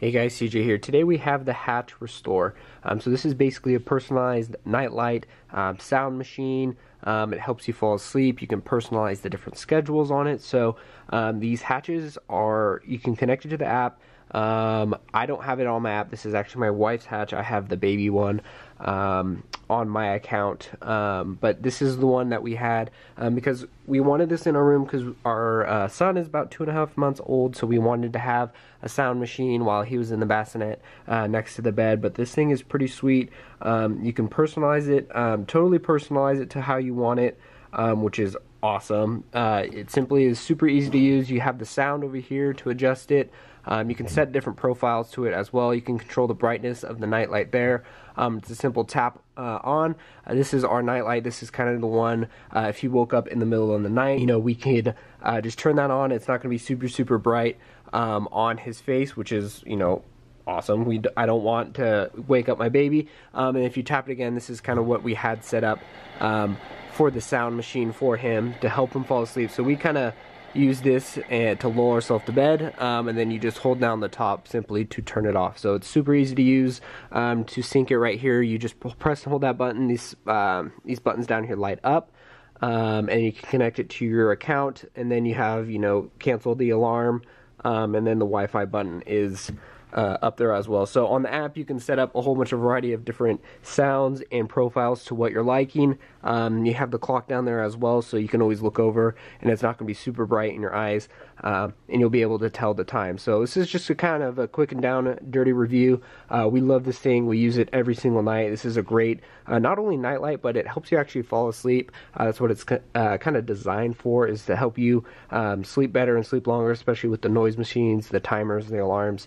Hey guys, Seajay here. Today we have the Hatch Restore. Um, so this is basically a personalized nightlight um, sound machine. Um, it helps you fall asleep. You can personalize the different schedules on it. So um, these hatches are, you can connect it to the app. Um, I don't have it on my app. This is actually my wife's hatch. I have the baby one um, on my account. Um, but this is the one that we had um, because we wanted this in our room because our uh, son is about two and a half months old. So we wanted to have a sound machine while he was in the bassinet uh, next to the bed. But this thing is pretty sweet. Um, you can personalize it, um, totally personalize it to how you want it, which is awesome. Uh, it simply is super easy to use. You have the sound over here to adjust it. Um, you can set different profiles to it as well. You can control the brightness of the nightlight there. Um, it's a simple tap uh, on. Uh, this is our nightlight. This is kind of the one uh, if you woke up in the middle of the night, you know, we could uh, just turn that on. It's not going to be super, super bright um, on his face, which is, you know, awesome. We I don't want to wake up my baby. Um, and if you tap it again, this is kind of what we had set up um, for the sound machine for him to help him fall asleep. So we kind of use this and to lull ourselves to bed um, and then you just hold down the top simply to turn it off. So it's super easy to use. Um, to sync it right here you just press and hold that button. These um, these buttons down here light up um, and you can connect it to your account and then you have you know cancel the alarm um, and then the Wi-Fi button is uh, up there as well. So on the app, you can set up a whole bunch of variety of different sounds and profiles to what you're liking. Um, you have the clock down there as well, so you can always look over, and it's not going to be super bright in your eyes, uh, and you'll be able to tell the time. So this is just a kind of a quick and down dirty review. Uh, we love this thing. We use it every single night. This is a great, uh, not only nightlight, but it helps you actually fall asleep. Uh, that's what it's uh, kind of designed for, is to help you um, sleep better and sleep longer, especially with the noise machines, the timers, the alarms,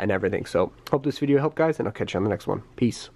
and everything. So hope this video helped, guys, and I'll catch you on the next one. Peace.